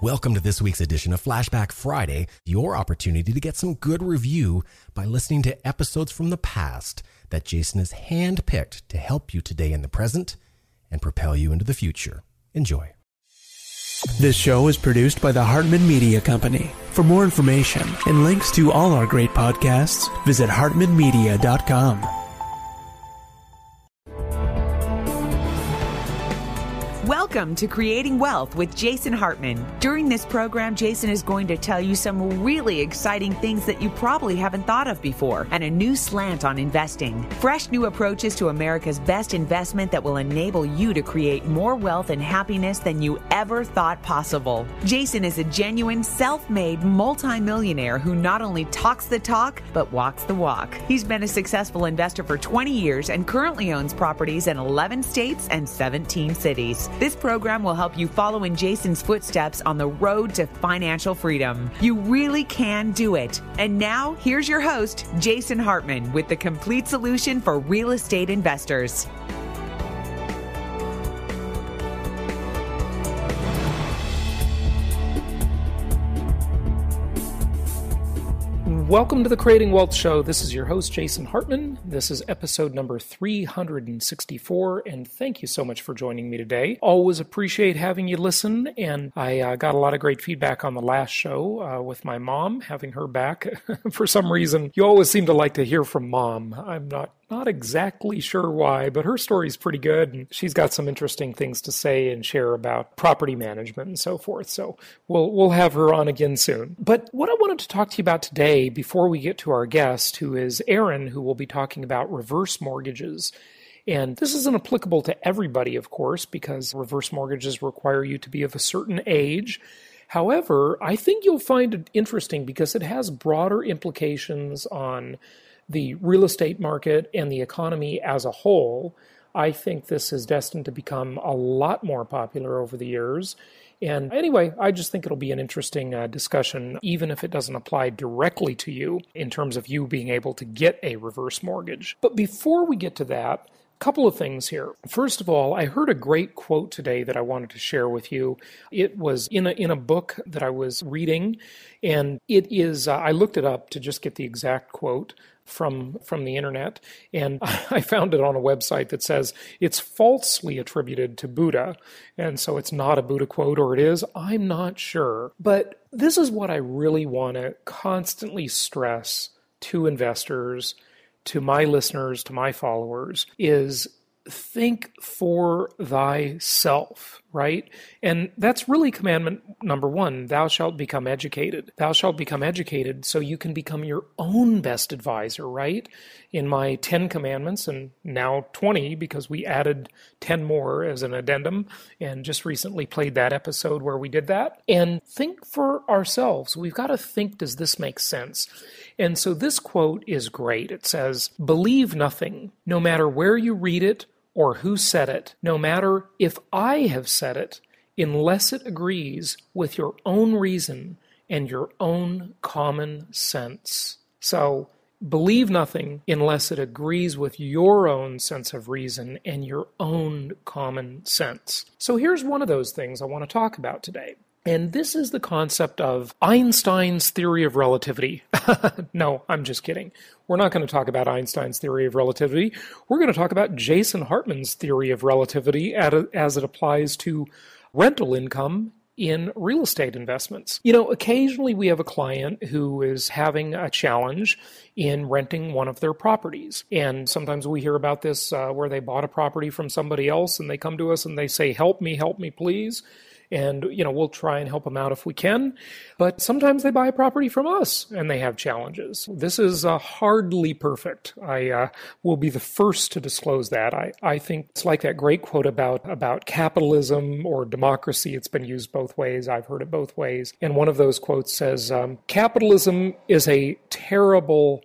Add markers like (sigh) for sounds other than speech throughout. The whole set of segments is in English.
Welcome to this week's edition of Flashback Friday, your opportunity to get some good review by listening to episodes from the past that Jason has handpicked to help you today in the present and propel you into the future. Enjoy. This show is produced by the Hartman Media Company. For more information and links to all our great podcasts, visit hartmanmedia.com. Welcome to Creating Wealth with Jason Hartman. During this program, Jason is going to tell you some really exciting things that you probably haven't thought of before and a new slant on investing. Fresh new approaches to America's best investment that will enable you to create more wealth and happiness than you ever thought possible. Jason is a genuine self made multimillionaire who not only talks the talk, but walks the walk. He's been a successful investor for 20 years and currently owns properties in 11 states and 17 cities. This program will help you follow in Jason's footsteps on the road to financial freedom. You really can do it. And now, here's your host, Jason Hartman, with the complete solution for real estate investors. Welcome to the Creating Wealth Show. This is your host, Jason Hartman. This is episode number 364, and thank you so much for joining me today. Always appreciate having you listen, and I uh, got a lot of great feedback on the last show uh, with my mom, having her back. (laughs) for some reason, you always seem to like to hear from mom. I'm not not exactly sure why, but her story's pretty good, and she's got some interesting things to say and share about property management and so forth. So we'll we'll have her on again soon. But what I wanted to talk to you about today, before we get to our guest, who is Aaron, who will be talking about reverse mortgages. And this isn't applicable to everybody, of course, because reverse mortgages require you to be of a certain age. However, I think you'll find it interesting because it has broader implications on the real estate market and the economy as a whole, I think this is destined to become a lot more popular over the years. And anyway, I just think it'll be an interesting uh, discussion, even if it doesn't apply directly to you in terms of you being able to get a reverse mortgage. But before we get to that, a couple of things here. First of all, I heard a great quote today that I wanted to share with you. It was in a in a book that I was reading, and it is uh, I looked it up to just get the exact quote from from the internet. And (laughs) I found it on a website that says it's falsely attributed to Buddha. And so it's not a Buddha quote or it is. I'm not sure. But this is what I really want to constantly stress to investors to my listeners to my followers is think for thyself, right? And that's really commandment number one thou shalt become educated. Thou shalt become educated so you can become your own best advisor, right? In my 10 commandments, and now 20 because we added 10 more as an addendum and just recently played that episode where we did that. And think for ourselves. We've got to think does this make sense? And so this quote is great. It says, Believe nothing, no matter where you read it or who said it, no matter if I have said it, unless it agrees with your own reason and your own common sense. So, believe nothing unless it agrees with your own sense of reason and your own common sense. So, here's one of those things I want to talk about today. And this is the concept of Einstein's theory of relativity. (laughs) no, I'm just kidding. We're not going to talk about Einstein's theory of relativity. We're going to talk about Jason Hartman's theory of relativity as it applies to rental income in real estate investments. You know, occasionally we have a client who is having a challenge in renting one of their properties. And sometimes we hear about this uh, where they bought a property from somebody else and they come to us and they say, Help me, help me, please and you know we'll try and help them out if we can. But sometimes they buy a property from us and they have challenges. This is uh, hardly perfect. I uh, will be the first to disclose that. I, I think it's like that great quote about about capitalism or democracy. It's been used both ways. I've heard it both ways. And one of those quotes says um, capitalism is a terrible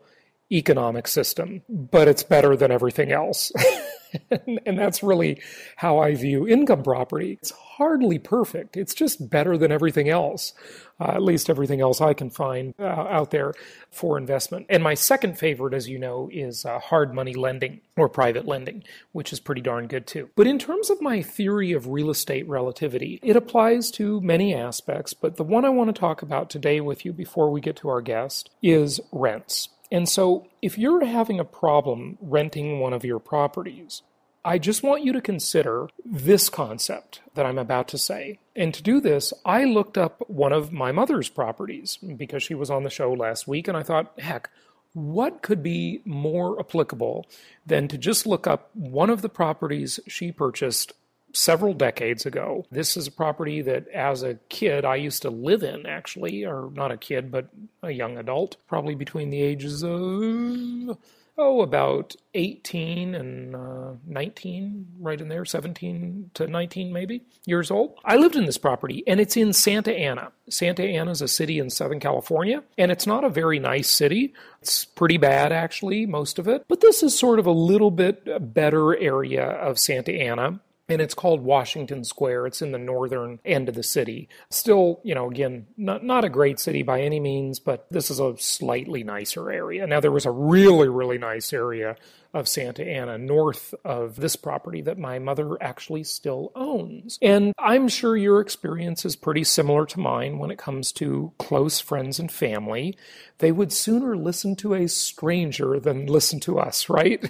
economic system but it's better than everything else (laughs) (laughs) and that's really how I view income property. It's hardly perfect. It's just better than everything else, uh, at least everything else I can find uh, out there for investment. And my second favorite, as you know, is uh, hard money lending or private lending, which is pretty darn good too. But in terms of my theory of real estate relativity, it applies to many aspects. But the one I want to talk about today with you before we get to our guest is rents. And so, if you're having a problem renting one of your properties, I just want you to consider this concept that I'm about to say. And to do this, I looked up one of my mother's properties because she was on the show last week, and I thought, heck, what could be more applicable than to just look up one of the properties she purchased several decades ago. This is a property that, as a kid, I used to live in, actually, or not a kid, but a young adult, probably between the ages of oh, about 18 and uh, 19, right in there, 17 to 19 maybe years old. I lived in this property and it's in Santa Ana. Santa Ana is a city in Southern California and it's not a very nice city. It's pretty bad, actually, most of it. But this is sort of a little bit better area of Santa Ana and it's called Washington Square. It's in the northern end of the city. Still, you know, again, not not a great city by any means, but this is a slightly nicer area. Now there was a really really nice area of Santa Ana north of this property that my mother actually still owns. And I'm sure your experience is pretty similar to mine when it comes to close friends and family. They would sooner listen to a stranger than listen to us, right?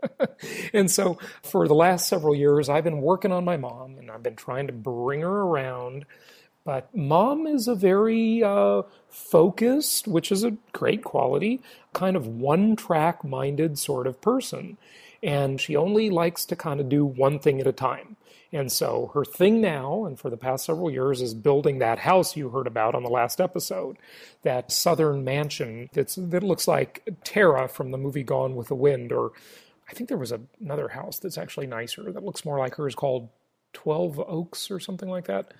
(laughs) and so for the last several years, I've been working on my mom and I've been trying to bring her around. But mom is a very uh, focused, which is a great quality, kind of one track minded sort of person. And she only likes to kind of do one thing at a time. And so her thing now, and for the past several years, is building that house you heard about on the last episode, that southern mansion that's, that looks like Tara from the movie Gone with the Wind, or I think there was a, another house that's actually nicer that looks more like hers called 12 Oaks or something like that.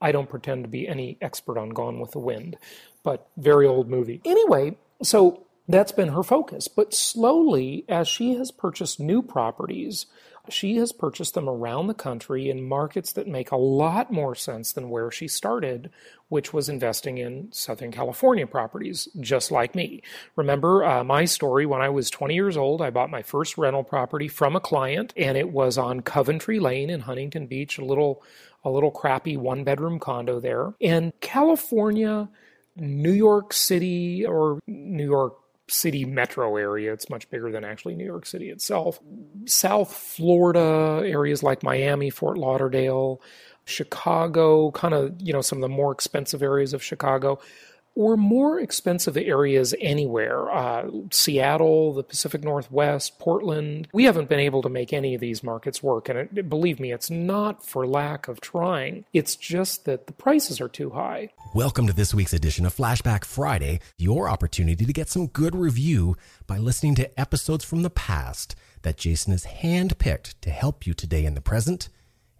I don't pretend to be any expert on Gone with the Wind, but very old movie. Anyway, so that's been her focus. But slowly, as she has purchased new properties, she has purchased them around the country in markets that make a lot more sense than where she started, which was investing in Southern California properties, just like me. Remember uh, my story when I was 20 years old, I bought my first rental property from a client, and it was on Coventry Lane in Huntington Beach, a little, a little crappy one bedroom condo there. And California, New York City, or New York city metro area. It's much bigger than actually New York City itself. South Florida areas like Miami, Fort Lauderdale, Chicago, kind of, you know, some of the more expensive areas of Chicago or more expensive areas anywhere. Uh, Seattle, the Pacific Northwest, Portland. We haven't been able to make any of these markets work. And it, believe me, it's not for lack of trying, it's just that the prices are too high. Welcome to this week's edition of Flashback Friday, your opportunity to get some good review by listening to episodes from the past that Jason has handpicked to help you today in the present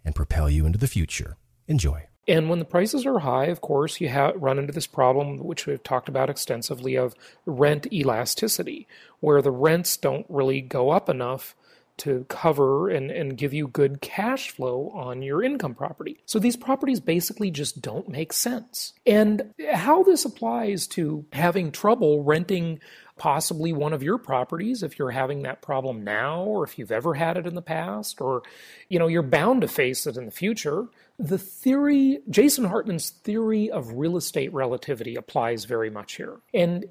and propel you into the future. Enjoy. And when the prices are high, of course, you run into this problem, which we've talked about extensively, of rent elasticity, where the rents don't really go up enough to cover and, and give you good cash flow on your income property. So these properties basically just don't make sense. And how this applies to having trouble renting possibly one of your properties if you're having that problem now or if you've ever had it in the past or you know you're bound to face it in the future the theory, Jason Hartman's theory of real estate relativity applies very much here. And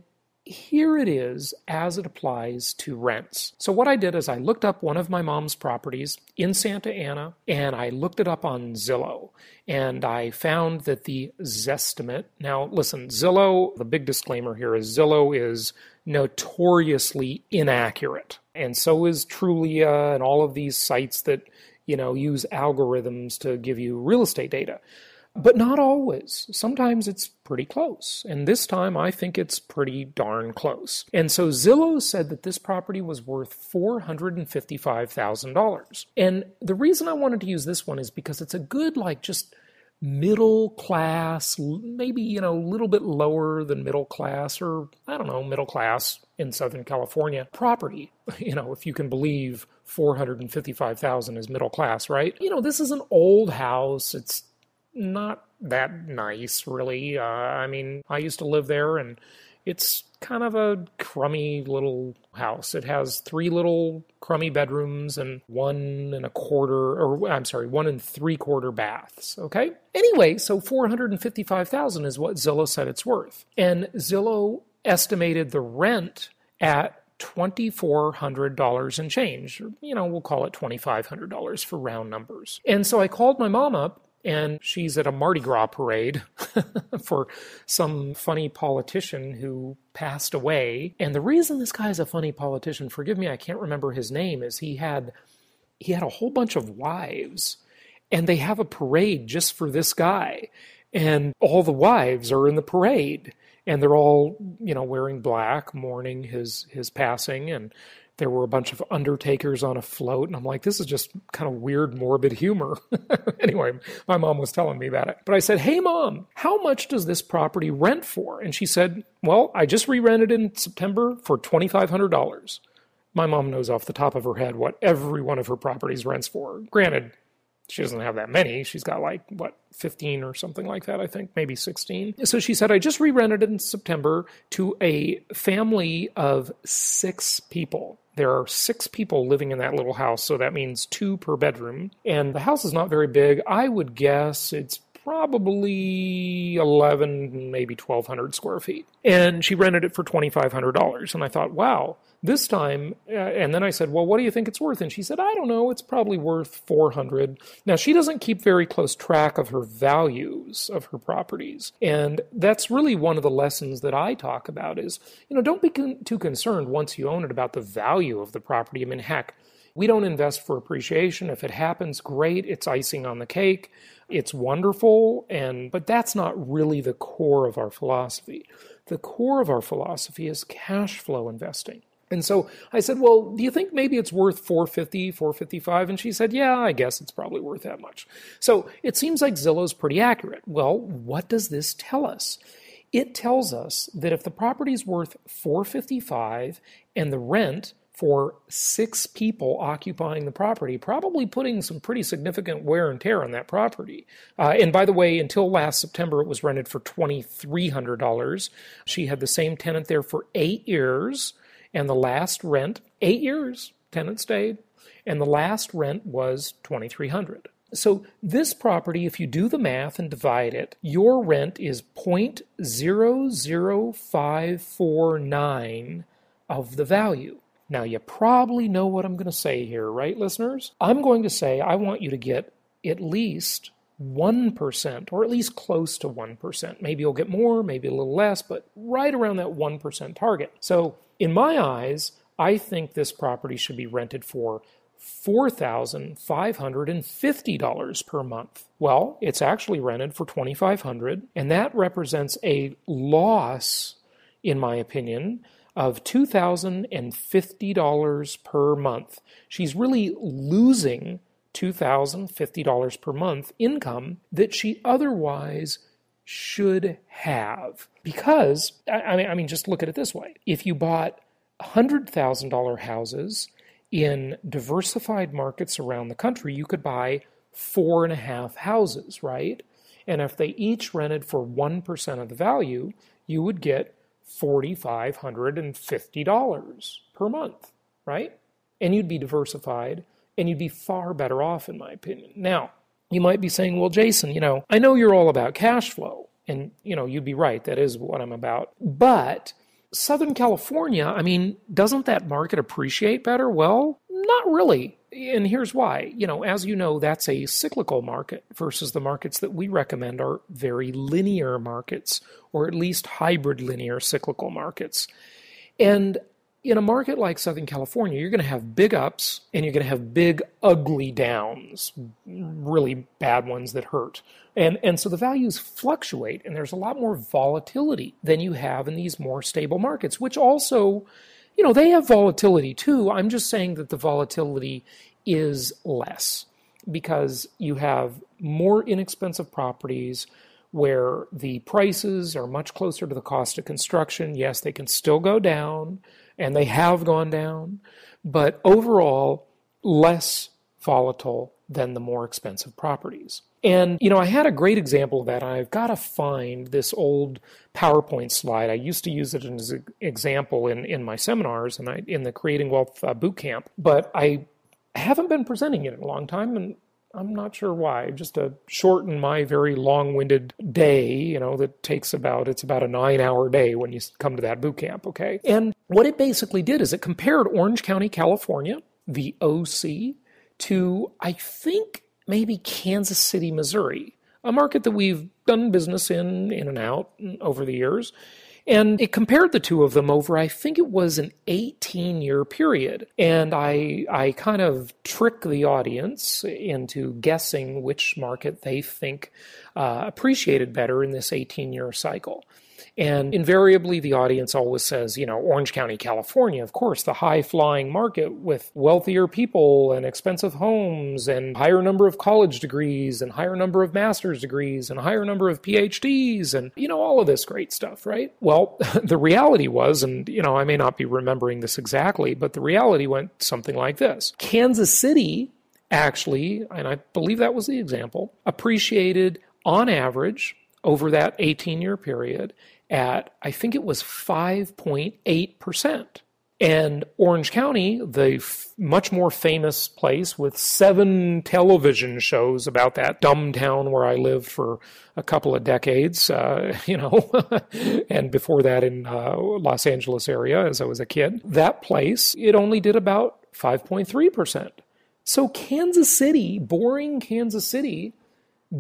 here it is as it applies to rents. So, what I did is I looked up one of my mom's properties in Santa Ana and I looked it up on Zillow. And I found that the Zestimate, now listen, Zillow, the big disclaimer here is Zillow is notoriously inaccurate. And so is Trulia and all of these sites that you know, use algorithms to give you real estate data. But not always. Sometimes it's pretty close. And this time I think it's pretty darn close. And so Zillow said that this property was worth $455,000. And the reason I wanted to use this one is because it's a good, like, just middle class, maybe, you know, a little bit lower than middle class, or I don't know, middle class in Southern California property. (laughs) You know, if you can believe 455,000 is middle class, right? You know, this is an old house. It's not that nice, really. Uh, I mean, I used to live there and it's kind of a crummy little house. It has three little crummy bedrooms and one and a quarter, or I'm sorry, one and three quarter baths. Okay. Anyway, so 455,000 is what Zillow said it's worth. And Zillow estimated the rent at $2,400 and change. You know, we'll call it $2,500 for round numbers. And so I called my mom up and she's at a Mardi Gras parade (laughs) for some funny politician who passed away. And the reason this guy is a funny politician, forgive me, I can't remember his name, is he had he had a whole bunch of wives and they have a parade just for this guy. And all the wives are in the parade and they're all, you know, wearing black, mourning his his passing. And there were a bunch of undertakers on a float. And i'm like this is just kind of weird morbid humor. (laughs) Anyway my mom was telling me about it. But i said hey mom how much does this property rent for? And she said well i just re-rented in september for $2500 my mom knows off the top of her head what every one of her properties rents for. Granted she doesn't have that many. She's got like, what, 15 or something like that, I think, maybe 16. So she said, I just re rented in September to a family of six people. There are six people living in that little house, so that means two per bedroom. And the house is not very big. I would guess it's probably 11, maybe 1,200 square feet. And she rented it for $2,500. And I thought, wow, this time, uh, and then I said, well, what do you think it's worth? And she said, I don't know, it's probably worth 400. Now, she doesn't keep very close track of her values of her properties. And that's really one of the lessons that I talk about is, you know, don't be con- too concerned once you own it about the value of the property. I mean, heck, we don't invest for appreciation. If it happens, great. It's icing on the cake. It's wonderful. And, but that's not really the core of our philosophy. The core of our philosophy is cash flow investing. And so I said, "Well, do you think maybe it's worth 450, 455?" And she said, "Yeah, I guess it's probably worth that much." So it seems like Zillow's pretty accurate. Well, what does this tell us? It tells us that if the property is worth 455 and the rent for six people occupying the property, probably putting some pretty significant wear and tear on that property. Uh, and by the way, until last September, it was rented for $2,300. She had the same tenant there for eight years and the last rent, eight years, tenant stayed, and the last rent was 2300 so this property, if you do the math and divide it, your rent is 0.00549 of the value. Now, you probably know what I'm going to say here, right, listeners? I'm going to say I want you to get at least 1%, or at least close to 1%. Maybe you'll get more, maybe a little less, but right around that 1% target. So in my eyes, I think this property should be rented for $4,550 per month. Well, it's actually rented for 2,500, and that represents a loss, in my opinion, of $2,050 per month. She's really losing $2,050 per month income that she otherwise should have. Because, I mean, I mean, just look at it this way. If you bought $100,000 houses in diversified markets around the country, you could buy four and a half houses, right? And if they each rented for 1% of the value, you would get $4,550 per month, right? And you'd be diversified and you'd be far better off, in my opinion. Now, you might be saying, well, Jason, you know, I know you're all about cash flow. And, you know, you'd be right. That is what I'm about. But Southern California, I mean, doesn't that market appreciate better? Well, not really. And here's why. You know, as you know, that's a cyclical market versus the markets that we recommend are very linear markets, or at least hybrid linear cyclical markets. And in a market like Southern California, you're going to have big ups and you're going to have big, ugly downs, really bad ones that hurt. And, and so the values fluctuate, and there's a lot more volatility than you have in these more stable markets, which also, you know, they have volatility too. I'm just saying that the volatility is less. because you have more inexpensive properties where the prices are much closer to the cost of construction. Yes, they can still go down, and they have gone down, but overall, less volatile than the more expensive properties. And, you know, I had a great example of that. I've got to find this old PowerPoint slide. I used to use it as an example in, in my seminars and I, in the Creating Wealth uh, boot camp, but I haven't been presenting it in a long time. And I'm not sure why. Just to shorten my very long-winded day, you know, that takes about it's about a nine-hour day when you come to that boot camp. Okay, and what it basically did is it compared Orange County, California, the OC, to I think maybe Kansas City, Missouri, a market that we've done business in in and out mm, over the years. And it compared the two of them over, I think it was an 18 year period. And I, I kind of trick the audience into guessing which market they think uh, appreciated better in this 18 year cycle. And invariably, the audience always says, you know, Orange County, California, of course, the high flying market with wealthier people and expensive homes and higher number of college degrees and higher number of master's degrees and higher number of PhDs and, you know, all of this great stuff, right? Well, (laughs) the reality was, and, you know, I may not be remembering this exactly, but the reality went something like this Kansas City actually, and I believe that was the example, appreciated on average over that 18 year period at, I think it was 5.8%. And Orange County, the f- much more famous place with seven television shows about that dumb town where I lived for a couple of decades, uh, (laughs) you know, (laughs) and before that in uh, Los Angeles area as I was a kid. That place, it only did about 5.3%. So Kansas City, boring Kansas City,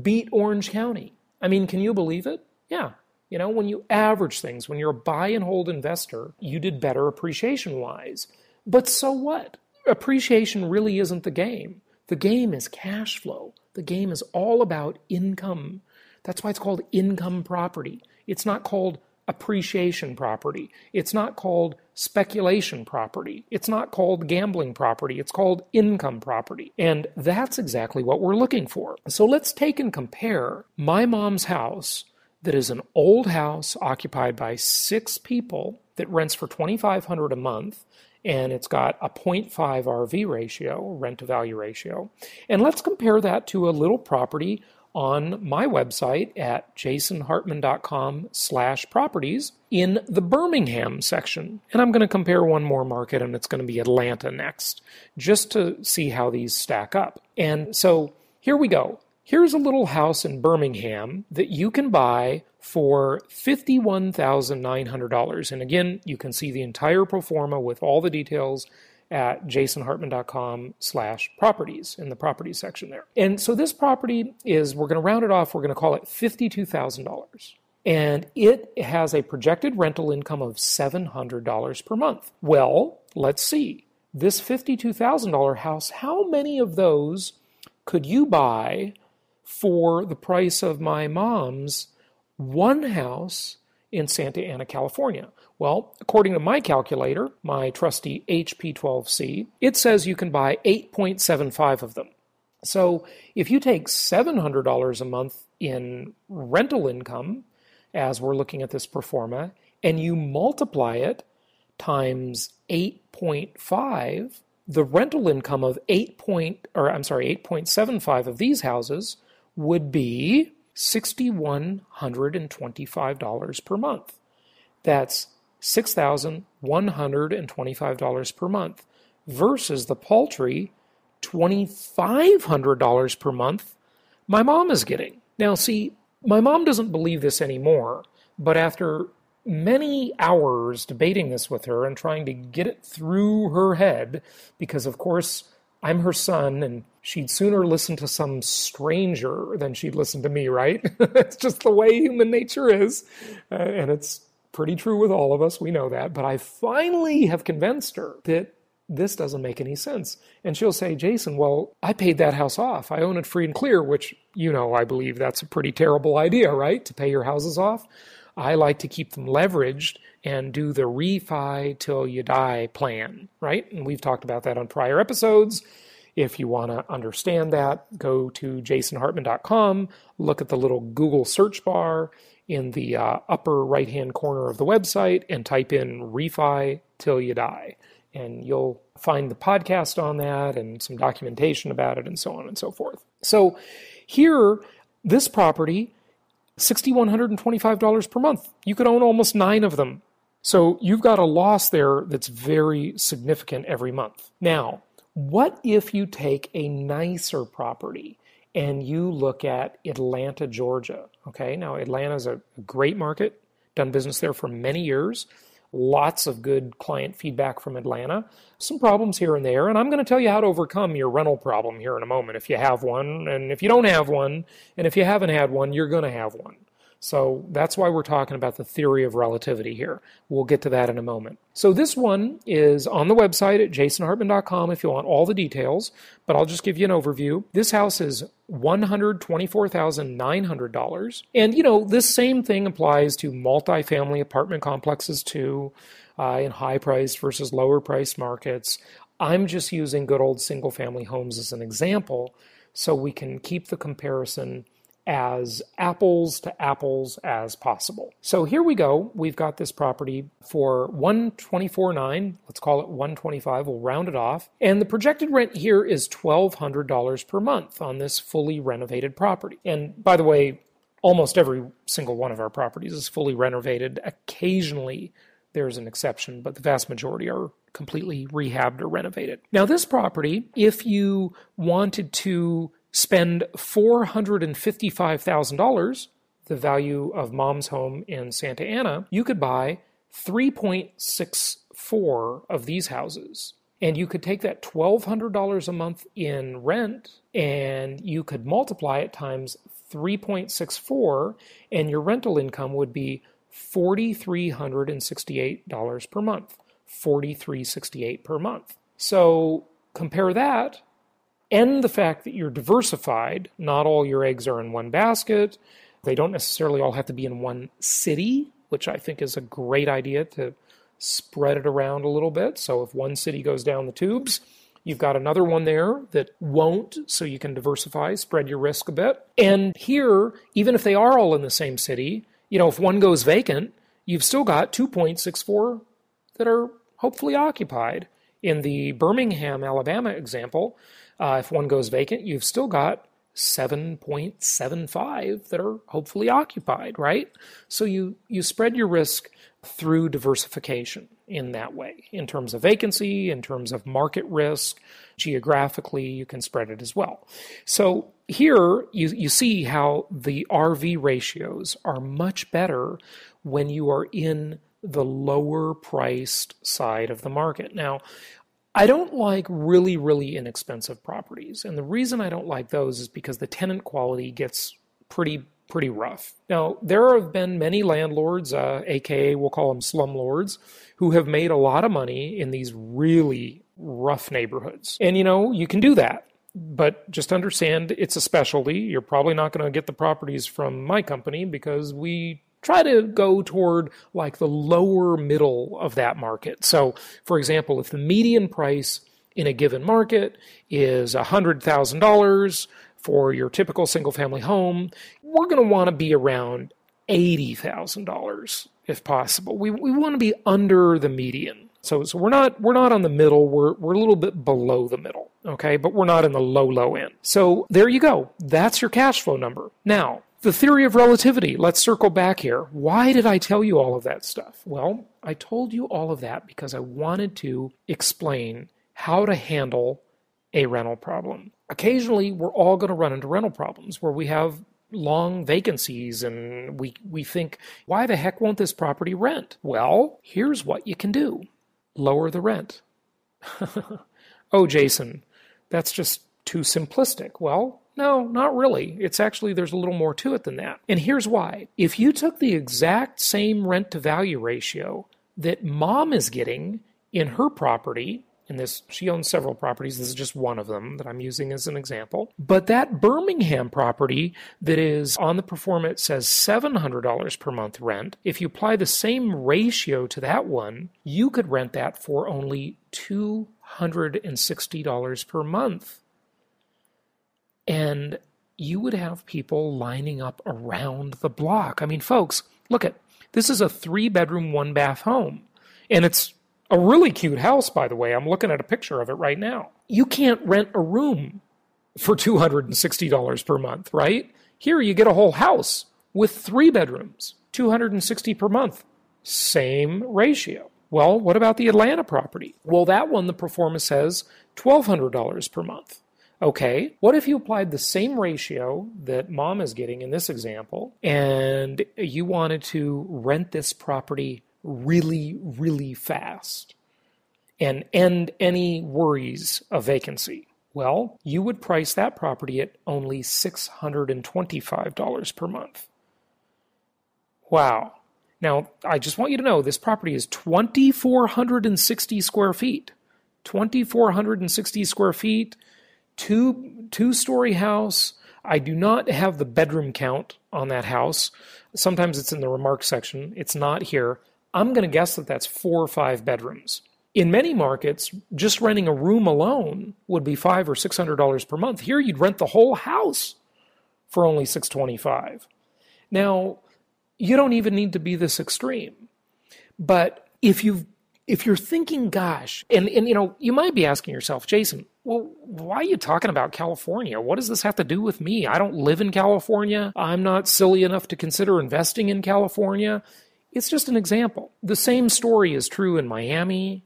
beat Orange County. I mean, can you believe it? Yeah, you know, when you average things, when you're a buy and hold investor, you did better appreciation wise. But so what? Appreciation really isn't the game. The game is cash flow. The game is all about income. That's why it's called income property. It's not called appreciation property. It's not called speculation property. It's not called gambling property. It's called income property. And that's exactly what we're looking for. So let's take and compare my mom's house that is an old house occupied by six people that rents for 2500 a month and it's got a 0.5 RV ratio, rent to value ratio. And let's compare that to a little property on my website at jasonhartman.com slash properties in the Birmingham section. And I'm going to compare one more market and it's going to be Atlanta next, just to see how these stack up. And so here we go. Here's a little house in Birmingham that you can buy for $51,900. And again, you can see the entire pro forma with all the details at jasonhartman.com slash properties in the properties section there. And so this property is, we're going to round it off, we're going to call it $52,000. And it has a projected rental income of $700 per month. Well, let's see. This $52,000 house, how many of those could you buy for the price of my mom's one house in Santa Ana, California. Well, according to my calculator, my trusty HP12C, it says you can buy 8.75 of them. So if you take $700 a month in rental income, as we're looking at this pro forma, and you multiply it times 8.5, the rental income of 8 point, or I'm sorry, 8.75 of these houses would be $6,125 per month. That's $6,125 per month versus the paltry $2,500 per month my mom is getting. Now, see, my mom doesn't believe this anymore, but after many hours debating this with her and trying to get it through her head, because of course I'm her son and she'd sooner listen to some stranger than she'd listen to me, right? (laughs) it's just the way human nature is. Uh, and it's pretty true with all of us. We know that. But I finally have convinced her that this doesn't make any sense. And she'll say, Jason, well, I paid that house off. I own it free and clear, which, you know, I believe that's a pretty terrible idea, right? To pay your houses off. I like to keep them leveraged and do the refi till you die plan, right? And we've talked about that on prior episodes. If you want to understand that, go to jasonhartman.com, look at the little Google search bar in the uh, upper right hand corner of the website, and type in refi till you die. And you'll find the podcast on that and some documentation about it and so on and so forth. So here, this property, $6,125 per month. You could own almost nine of them. So you've got a loss there that's very significant every month. Now, what if you take a nicer property and you look at Atlanta, Georgia? Okay, now Atlanta is a great market, done business there for many years. Lots of good client feedback from Atlanta. Some problems here and there, and I'm going to tell you how to overcome your rental problem here in a moment if you have one. And if you don't have one, and if you haven't had one, you're going to have one. So that's why we're talking about the theory of relativity here. We'll get to that in a moment. So this one is on the website at jasonhartman.com if you want all the details, but I'll just give you an overview. This house is $124,900. And you know, this same thing applies to multifamily apartment complexes too, uh, in high priced versus lower priced markets. I'm just using good old single family homes as an example so we can keep the comparison as apples to apples as possible. So here we go. We've got this property for 124.9. Let's call it 125. We'll round it off. And the projected rent here is $1200 per month on this fully renovated property. And by the way, almost every single one of our properties is fully renovated. Occasionally there's an exception, but the vast majority are completely rehabbed or renovated. Now, this property, if you wanted to spend $455,000, the value of mom's home in Santa Ana, you could buy 3.64 of these houses. And you could take that $1,200 a month in rent and you could multiply it times 3.64, and your rental income would be $4,368 per month. 4368 per month. So compare that and the fact that you're diversified, not all your eggs are in one basket. They don't necessarily all have to be in one city, which I think is a great idea to spread it around a little bit. So if one city goes down the tubes, You've got another one there that won't, so you can diversify, spread your risk a bit. And here, even if they are all in the same city, you know, if one goes vacant, you've still got 2.64 that are hopefully occupied. In the Birmingham, Alabama example, uh, if one goes vacant, you've still got 7.75 that are hopefully occupied, right? So you, you spread your risk through diversification in that way. In terms of vacancy, in terms of market risk, geographically, you can spread it as well. So here you, you see how the RV ratios are much better when you are in the lower priced side of the market. Now, I don't like really, really inexpensive properties. And the reason I don't like those is because the tenant quality gets pretty pretty rough. Now, there have been many landlords, uh, aka we'll call them slumlords, who have made a lot of money in these really rough neighborhoods. And you know, you can do that. But just understand it's a specialty. You're probably not going to get the properties from my company because we try to go toward like the lower middle of that market. So, for example, if the median price in a given market is $100,000 for your typical single family home, we're going to want to be around $80,000 if possible. We, we want to be under the median. So, so we're not we're not on the middle. We're we're a little bit below the middle, okay? But we're not in the low low end. So there you go. That's your cash flow number. Now, the theory of relativity. Let's circle back here. Why did I tell you all of that stuff? Well, I told you all of that because I wanted to explain how to handle a rental problem. Occasionally, we're all going to run into rental problems where we have long vacancies and we, we think, why the heck won't this property rent? Well, here's what you can do lower the rent. (laughs) oh, Jason, that's just too simplistic. Well, no, not really. It's actually, there's a little more to it than that. And here's why. If you took the exact same rent to value ratio that mom is getting in her property, in this, she owns several properties. This is just one of them that I'm using as an example. But that Birmingham property that is on the pro forma says $700 per month rent. If you apply the same ratio to that one, you could rent that for only $260 per month. And you would have people lining up around the block. I mean, folks, look at this is a three bedroom, one bath home. And it's a really cute house, by the way. I'm looking at a picture of it right now. You can't rent a room for $260 per month, right? Here you get a whole house with three bedrooms, 260 per month. Same ratio. Well, what about the Atlanta property? Well, that one, the pro forma says $1,200 per month. Okay, what if you applied the same ratio that mom is getting in this example and you wanted to rent this property really, really fast and end any worries of vacancy? Well, you would price that property at only $625 per month. Wow. Now, I just want you to know this property is 2,460 square feet. 2,460 square feet two two story house. I do not have the bedroom count on that house. Sometimes it's in the remarks section. It's not here. I'm going to guess that that's four or five bedrooms. In many markets, just renting a room alone would be five or six hundred dollars per month. Here, you'd rent the whole house for only six twenty-five. Now, you don't even need to be this extreme, but if you've if you're thinking, gosh, and, and you know, you might be asking yourself, Jason, well, why are you talking about California? What does this have to do with me? I don't live in California. I'm not silly enough to consider investing in California. It's just an example. The same story is true in Miami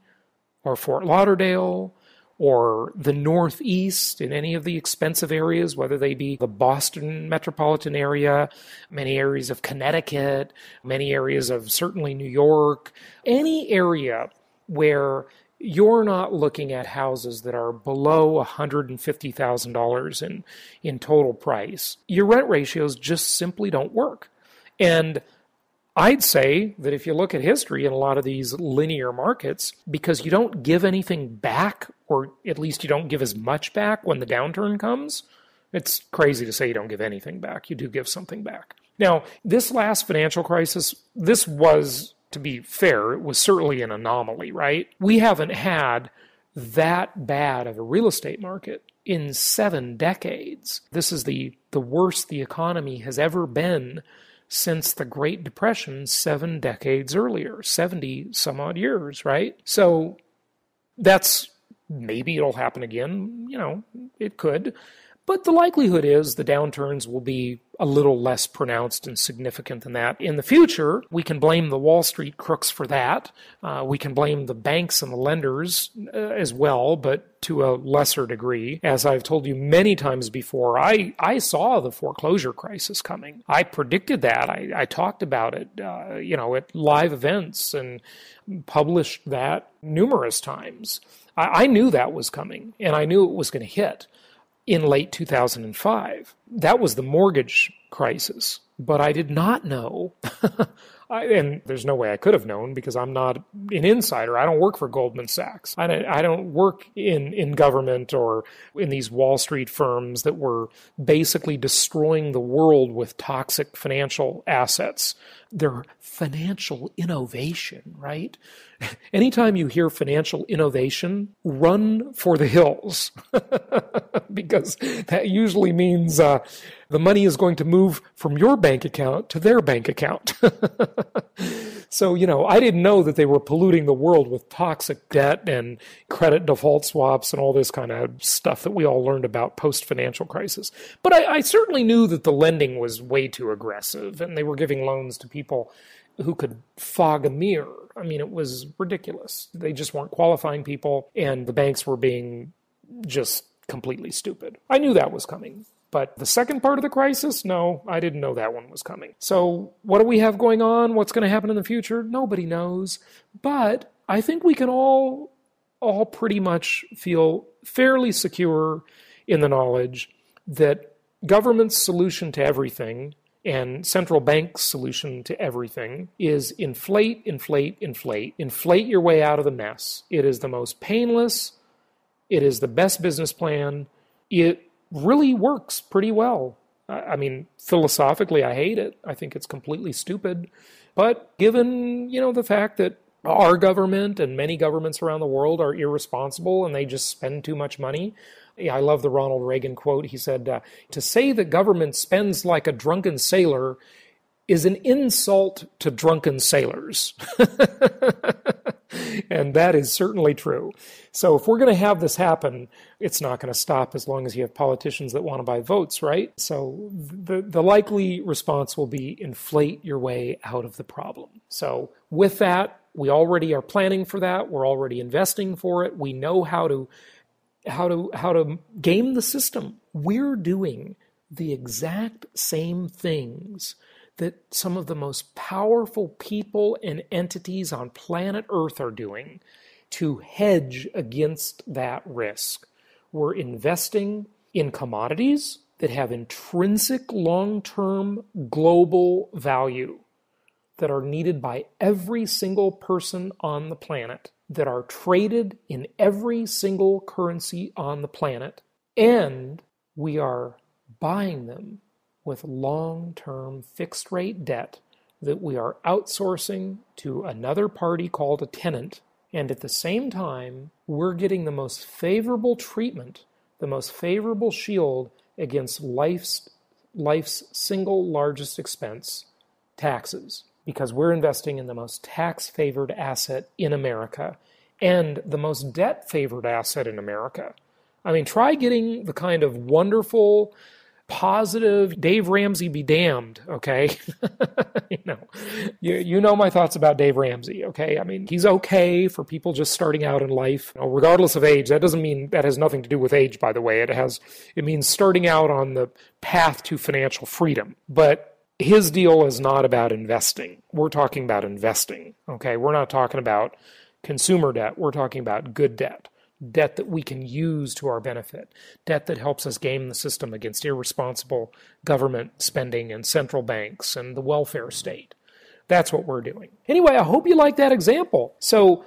or Fort Lauderdale or the Northeast in any of the expensive areas, whether they be the Boston metropolitan area, many areas of Connecticut, many areas of certainly New York, any area where you're not looking at houses that are below $150,000 in, in total price. Your rent ratios just simply don't work. And I'd say that if you look at history in a lot of these linear markets, because you don't give anything back, or at least you don't give as much back when the downturn comes, it's crazy to say you don't give anything back. You do give something back. Now, this last financial crisis, this was, to be fair, it was certainly an anomaly, right? We haven't had that bad of a real estate market in seven decades. This is the, the worst the economy has ever been since the Great Depression seven decades earlier, 70 some odd years, right? So that's maybe it'll happen again. You know, it could. But the likelihood is the downturns will be a little less pronounced and significant than that. In the future, we can blame the Wall Street crooks for that. Uh, we can blame the banks and the lenders uh, as well, but to a lesser degree. As I've told you many times before, I, I saw the foreclosure crisis coming. I predicted that. I, I talked about it, uh, you know, at live events and published that numerous times. I, I knew that was coming and I knew it was going to hit in late 2005. That was the mortgage crisis. But I did not know, (laughs) I, and there's no way I could have known because I'm not an insider. I don't work for Goldman Sachs. I don't, I don't work in, in government or in these Wall Street firms that were basically destroying the world with toxic financial assets. They're financial innovation, right? Anytime you hear financial innovation, run for the hills (laughs) because that usually means uh, the money is going to move from your bank account to their bank account. (laughs) so, you know, I didn't know that they were polluting the world with toxic debt and credit default swaps and all this kind of stuff that we all learned about post financial crisis. But I, I certainly knew that the lending was way too aggressive and they were giving loans to people who could fog a mirror. I mean, it was ridiculous. They just weren't qualifying people, and the banks were being just completely stupid. I knew that was coming. But the second part of the crisis, no, I didn't know that one was coming. So, what do we have going on? What's going to happen in the future? Nobody knows. But I think we can all all pretty much feel fairly secure in the knowledge that government's solution to everything and central bank's solution to everything is inflate, inflate, inflate. Inflate your way out of the mess. It is the most painless, it is the best business plan. It really works pretty well. I mean, philosophically, I hate it. I think it's completely stupid. But given, you know, the fact that our government and many governments around the world are irresponsible and they just spend too much money, Yeah, I love the Ronald Reagan quote. He said, uh, To say that government spends like a drunken sailor is an insult to drunken sailors. (laughs) and that is certainly true. So if we're going to have this happen, it's not going to stop as long as you have politicians that want to buy votes, right? So the, the likely response will be inflate your way out of the problem. So with that, we already are planning for that. We're already investing for it. We know how to how to how to game the system. We're doing the exact same things that some of the most powerful people and entities on planet Earth are doing to hedge against that risk. We're investing in commodities that have intrinsic long term global value that are needed by every single person on the planet, that are traded in every single currency on the planet, and we are buying them with long term fixed rate debt that we are outsourcing to another party called a tenant. And at the same time, we're getting the most favorable treatment, the most favorable shield against life's, life's single largest expense taxes, because we're investing in the most tax favored asset in America and the most debt favored asset in America. I mean, try getting the kind of wonderful positive Dave Ramsey be damned, okay? (laughs) you know, you, you know my thoughts about Dave Ramsey, okay? I mean, he's okay for people just starting out in life, you know, regardless of age. That doesn't mean that has nothing to do with age, by the way. It has, it means starting out on the path to financial freedom. But his deal is not about investing. We're talking about investing, okay? We're not talking about consumer debt. We're talking about good debt debt that we can use to our benefit, debt that helps us game the system against irresponsible government spending and central banks and the welfare state. That's what we're doing. Anyway, I hope you like that example. So,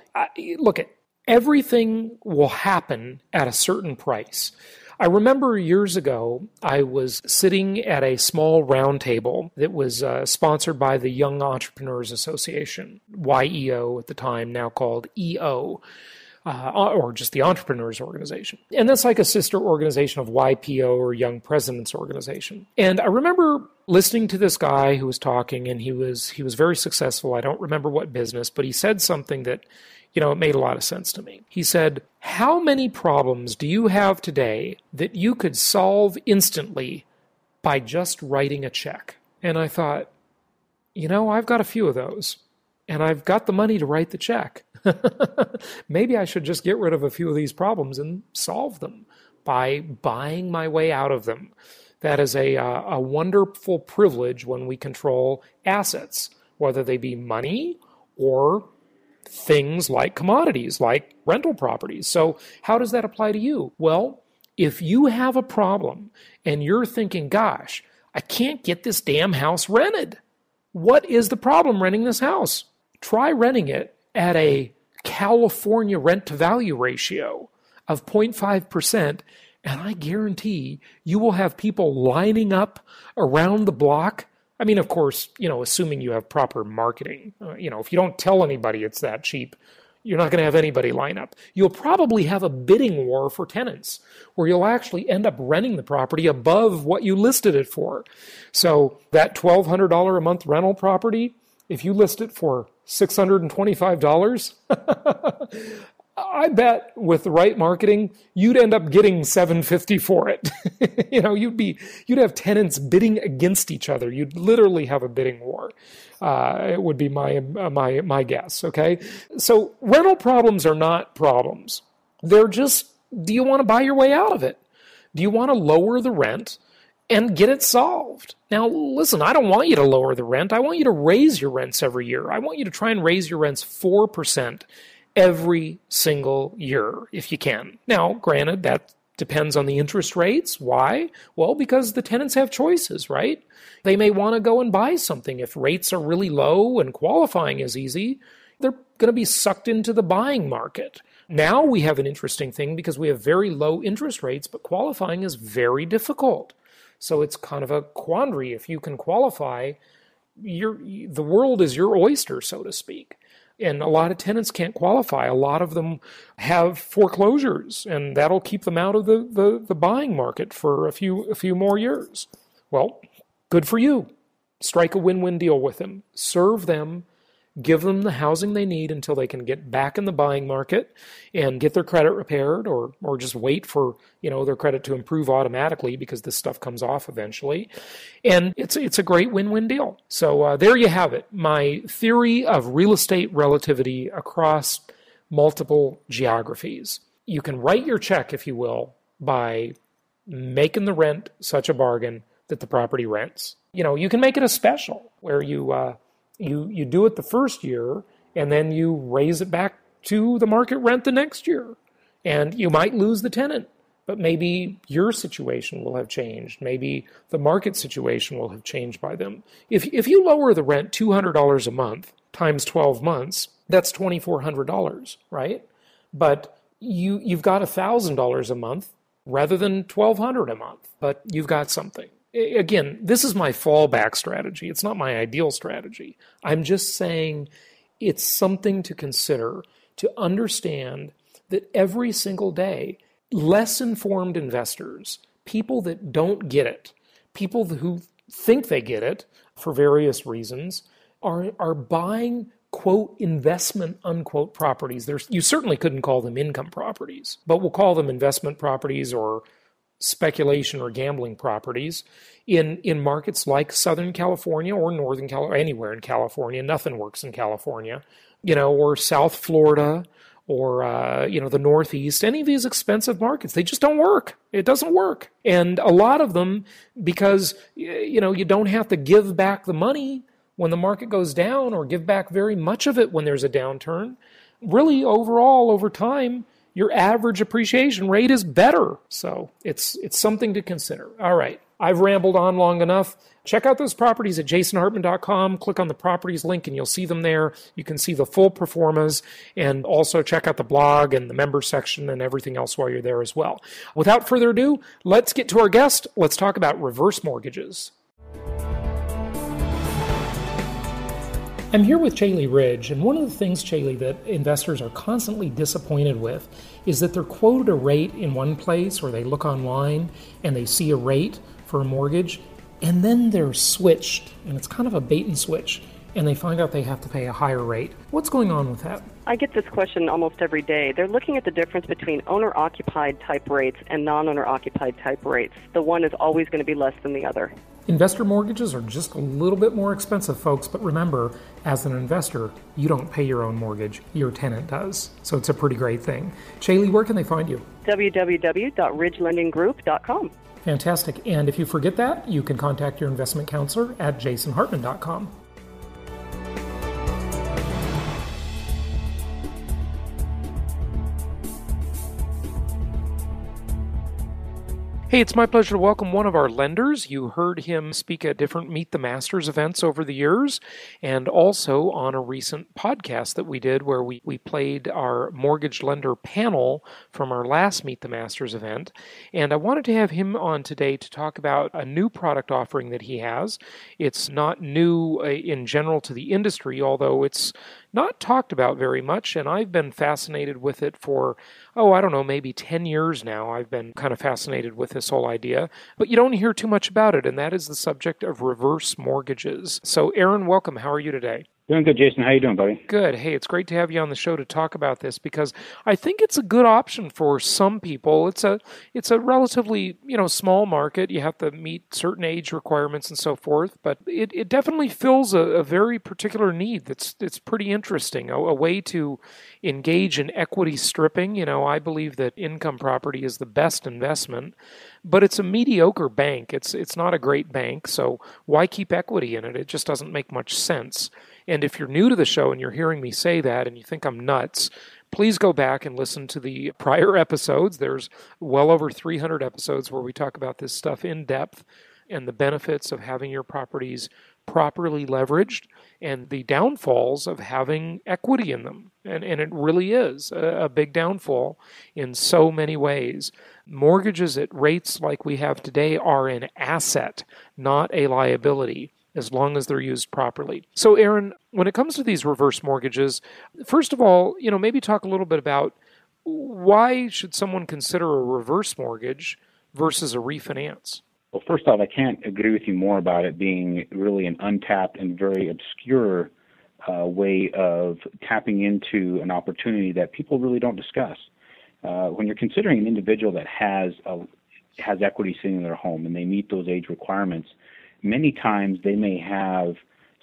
look at everything will happen at a certain price. I remember years ago, I was sitting at a small round table that was uh, sponsored by the Young Entrepreneurs Association, YEO at the time, now called EO uh, or just the Entrepreneurs Organization. And that's like a sister organization of YPO or Young Presidents Organization. And I remember listening to this guy who was talking and he was he was very successful. I don't remember what business, but he said something that you know, it made a lot of sense to me. He said, How many problems do you have today that you could solve instantly by just writing a check? And I thought, you know, I've got a few of those, and I've got the money to write the check. (laughs) Maybe I should just get rid of a few of these problems and solve them by buying my way out of them. That is a, uh, a wonderful privilege when we control assets, whether they be money or things like commodities, like rental properties. So, how does that apply to you? Well, if you have a problem and you're thinking, gosh, I can't get this damn house rented, what is the problem renting this house? Try renting it at a California rent to value ratio of 0.5%, and I guarantee you will have people lining up around the block. I mean, of course, you know, assuming you have proper marketing. Uh, you know, if you don't tell anybody it's that cheap, you're not going to have anybody line up. You'll probably have a bidding war for tenants where you'll actually end up renting the property above what you listed it for. So that $1,200 a month rental property, if you list it for $625, (laughs) I bet with the right marketing, you'd end up getting 750 for it. (laughs) you know, you'd be you'd have tenants bidding against each other. You'd literally have a bidding war. Uh, it would be my uh, my my guess. Okay, so rental problems are not problems. They're just do you want to buy your way out of it? Do you want to lower the rent? And get it solved. Now, listen, I don't want you to lower the rent. I want you to raise your rents every year. I want you to try and raise your rents 4% every single year if you can. Now, granted, that depends on the interest rates. Why? Well, because the tenants have choices, right? They may want to go and buy something. If rates are really low and qualifying is easy, they're going to be sucked into the buying market. Now we have an interesting thing because we have very low interest rates, but qualifying is very difficult. So it's kind of a quandary. If you can qualify, you the world is your oyster, so to speak. and a lot of tenants can't qualify. A lot of them have foreclosures, and that'll keep them out of the, the, the buying market for a few a few more years. Well, good for you. Strike a win-win deal with them. Serve them give them the housing they need until they can get back in the buying market and get their credit repaired or or just wait for you know their credit to improve automatically because this stuff comes off eventually. And it's it's a great win-win deal. So uh, there you have it. My theory of real estate relativity across multiple geographies. You can write your check if you will by making the rent such a bargain that the property rents. You know you can make it a special where you uh, you you do it the first year and then you raise it back to the market rent the next year. And you might lose the tenant but maybe your situation will have changed. Maybe the market situation will have changed by them. If if you lower the rent $200 a month times 12 months that's $2400 right? But you you've got $1000 a month rather than 1200 a month but you've got something again, this is my fallback strategy. It's not my ideal strategy. I'm just saying it's something to consider to understand that every single day, less informed investors, people that don't get it, people who think they get it for various reasons, are, are buying quote investment unquote properties. There's, you certainly couldn't call them income properties, but we'll call them investment properties or speculation or gambling properties in in markets like Southern California or Northern California, anywhere in California. Nothing works in California, you know, or South Florida or uh, you know the Northeast. Any of these expensive markets, they just don't work. It doesn't work, and a lot of them because you know you don't have to give back the money when the market goes down or give back very much of it when there's a downturn. Really, overall, over time, your average appreciation rate is better. So it's it's something to consider. All right. I've rambled on long enough. Check out those properties at jasonhartman.com. Click on the properties link and you'll see them there. You can see the full pro formas and also check out the blog and the member section and everything else while you're there as well. Without further ado, let's get to our guest. Let's talk about reverse mortgages. I'm here with Charlie Ridge, and one of the things, Charlie, that investors are constantly disappointed with is that they're quoted a rate in one place or they look online and they see a rate for a mortgage, and then they're switched, and it's kind of a bait and switch, and they find out they have to pay a higher rate. What's going on with that? I get this question almost every day. They're looking at the difference between owner occupied type rates and non owner occupied type rates. The one is always going to be less than the other. Investor mortgages are just a little bit more expensive, folks, but remember, as an investor, you don't pay your own mortgage, your tenant does. So it's a pretty great thing. Charlie, where can they find you? www.ridgelendinggroup.com. Fantastic. And if you forget that, you can contact your investment counselor at jasonhartman.com. Hey, it's my pleasure to welcome one of our lenders. You heard him speak at different Meet the Masters events over the years, and also on a recent podcast that we did where we, we played our mortgage lender panel from our last Meet the Masters event. And I wanted to have him on today to talk about a new product offering that he has. It's not new uh, in general to the industry, although it's not talked about very much, and I've been fascinated with it for, oh, I don't know, maybe 10 years now. I've been kind of fascinated with this whole idea, but you don't hear too much about it, and that is the subject of reverse mortgages. So, Aaron, welcome. How are you today? Doing good, Jason. How you doing, buddy? Good. Hey, it's great to have you on the show to talk about this because I think it's a good option for some people. It's a it's a relatively you know small market. You have to meet certain age requirements and so forth, but it, it definitely fills a, a very particular need. That's it's pretty interesting. A, a way to engage in equity stripping. You know, I believe that income property is the best investment but it's a mediocre bank. It's it's not a great bank, so why keep equity in it? It just doesn't make much sense. And if you're new to the show and you're hearing me say that and you think I'm nuts, please go back and listen to the (laughs) prior episodes. There's well over 300 episodes where we talk about this stuff in depth and the benefits of having your properties properly leveraged and the downfalls of having equity in them. And, and it really is a, a big downfall in so many ways. Mortgages at rates like we have today are an asset, not a liability as long as they're used properly. So, Aaron, when it comes to these reverse mortgages, first of all, you know, maybe talk a little bit about why should someone consider a reverse mortgage versus a refinance? Well, first off, I can't agree with you more about it being really an untapped and very obscure uh, way of tapping into an opportunity that people really don't discuss. Uh, when you're considering an individual that has a, has equity sitting in their home and they meet those age requirements, many times they may have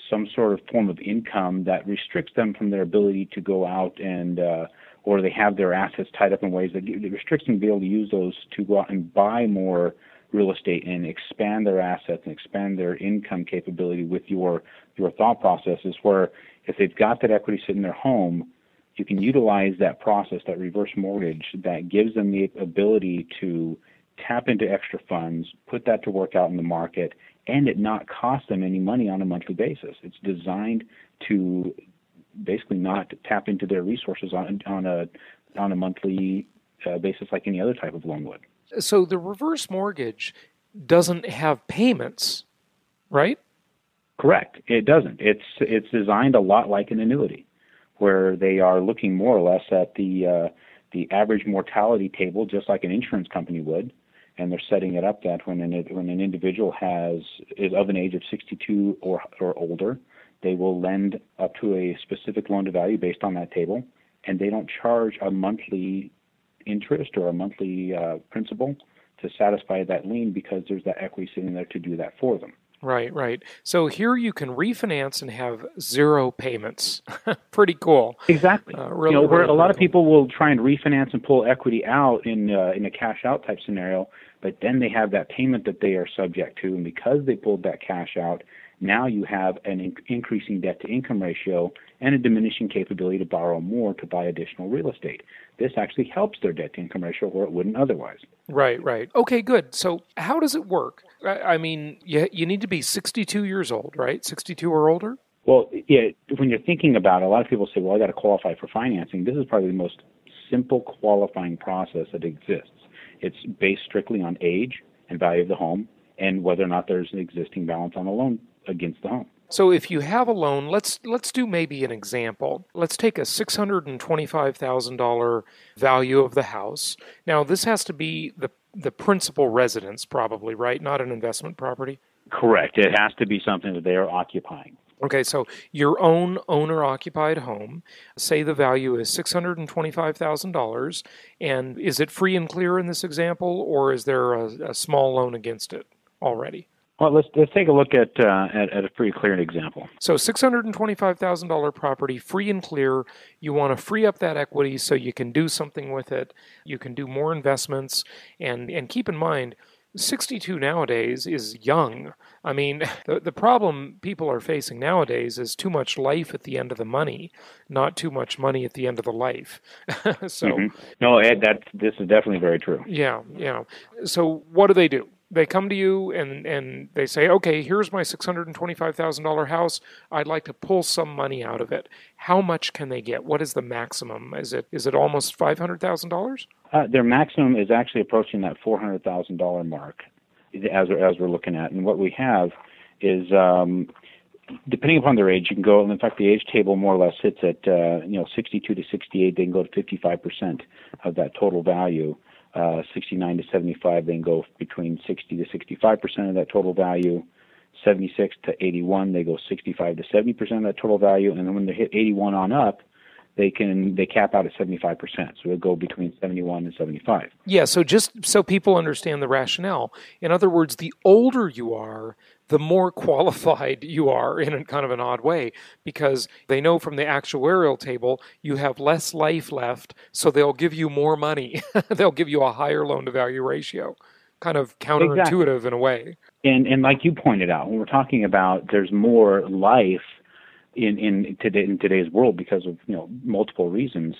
some sort of form of income that restricts them from their ability to go out and uh, or they have their assets tied up in ways that restricts them to be able to use those to go out and buy more real estate and expand their assets and expand their income capability with your your thought processes where if they've got that equity sitting in their home you can utilize that process that reverse mortgage that gives them the ability to tap into extra funds put that to work out in the market and it not cost them any money on a monthly basis it's designed to basically not tap into their resources on on a on a monthly uh, basis like any other type of loan would. So the reverse mortgage doesn't have payments, right? Correct. It doesn't. It's it's designed a lot like an annuity, where they are looking more or less at the uh, the average mortality table, just like an insurance company would, and they're setting it up that when an when an individual has is of an age of 62 or or older, they will lend up to a specific loan to value based on that table, and they don't charge a monthly interest or a monthly uh, principal to satisfy that lien because there's that equity sitting there to do that for them. Right, right. So here you can refinance and have zero payments. (laughs) Pretty cool. Exactly. Uh, really, you know, where really a lot cool. of people will try and refinance and pull equity out in uh, in a cash out type scenario, but then they have that payment that they are subject to, and because they pulled that cash out, now you have an in- increasing debt to income ratio and a diminishing capability to borrow more to buy additional real estate. This actually helps their debt to income ratio where it wouldn't otherwise. Right, right. Okay, good. So, how does it work? I, mean, you, you need to be 62 years old, right? 62 or older? Well, yeah, when you're thinking about it, a lot of people say, well, I got to qualify for financing. This is probably the most simple qualifying process that exists. It's based strictly on age and value of the home and whether or not there's an existing balance on the loan against the home. So if you have a loan, let's let's do maybe an example. Let's take a six hundred and twenty-five thousand dollar value of the house. Now this has to be the the principal residence, probably right, not an investment property. Correct. It has to be something that they are occupying. Okay, so your own owner occupied home, say the value is $625,000, and is it free and clear in this example, or is there a, a small loan against it already? Well, let's let's take a look at uh, at, at, a pretty clear example. So, six hundred and twenty-five thousand dollar property, free and clear. You want to free up that equity so you can do something with it. You can do more investments, and and keep in mind, sixty-two nowadays is young. I mean, (laughs) the the problem people are facing nowadays is too much life at the end of the money, not too much money at the end of the life. (laughs) so, mm-hmm. no, Ed, that this is definitely very true. Yeah, yeah. So, what do they do? They come to you and, and they say, okay, here's my $625,000 house. I'd like to pull some money out of it. How much can they get? What is the maximum? Is it is it almost $500,000? Uh, their maximum is actually approaching that $400,000 mark as, as we're looking at. And what we have is, um, depending upon their age, you can go, in fact, the age table more or less sits at, uh, you know, 62 to 68. They can go to 55% of that total value uh, 69 to 75 then go between 60 to 65 percent of that total value. 76 to 81 they go 65 to 70 percent of that total value, and then when they hit 81 on up, they can they cap out at 75 percent. So it'll go between 71 and 75. Yeah. So just so people understand the rationale, in other words, the older you are, the more (laughs) qualified you are in a kind of an odd way because they know from the actuarial table you have less life left, so they'll give you more money. (laughs) they'll give you a higher loan to value ratio. Kind of counterintuitive exactly. in a way. And and like you pointed out, when we're talking about there's more life in in today in today's world because of you know multiple reasons.